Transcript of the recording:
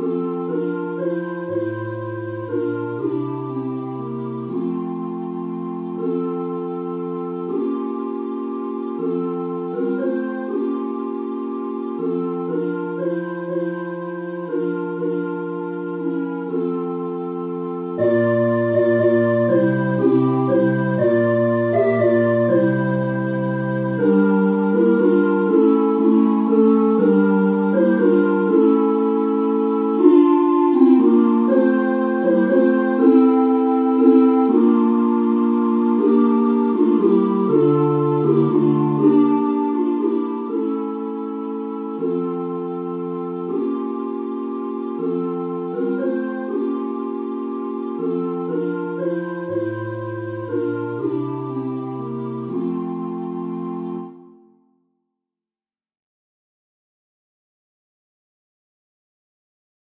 Ooh.